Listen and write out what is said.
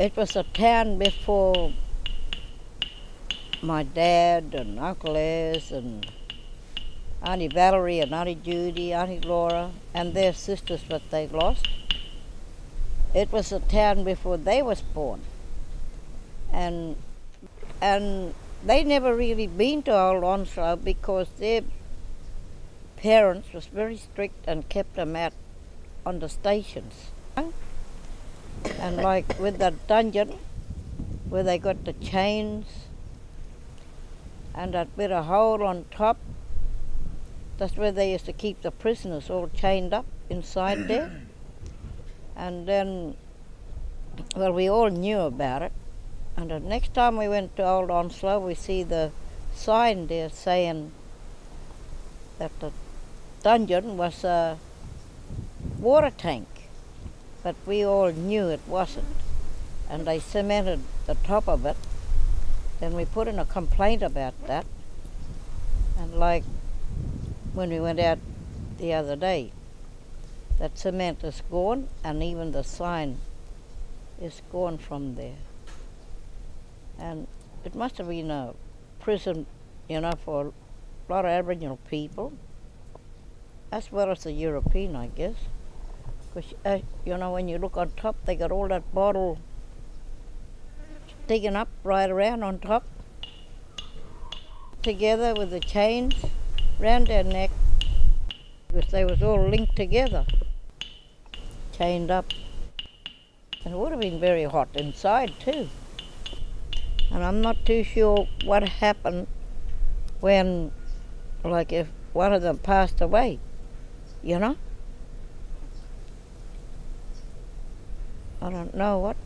It was a town before my dad and Uncle Ez and Auntie Valerie and Auntie Judy, Auntie Laura, and their sisters that they lost. It was a town before they was born. And and they never really been to Old Onslow because their parents was very strict and kept them out on the stations. And like with the dungeon, where they got the chains and that bit of hole on top, that's where they used to keep the prisoners all chained up inside there. And then, well, we all knew about it. And the next time we went to Old Onslow, we see the sign there saying that the dungeon was a water tank. But we all knew it wasn't. And they cemented the top of it. Then we put in a complaint about that. And like when we went out the other day, that cement is gone and even the sign is gone from there. And it must have been a prison, you know, for a lot of Aboriginal people, as well as the European, I guess. Because, uh, you know, when you look on top, they got all that bottle sticking up right around on top, together with the chains round their neck, because they was all linked together, chained up. And it would have been very hot inside too. And I'm not too sure what happened when, like, if one of them passed away, you know? I don't know what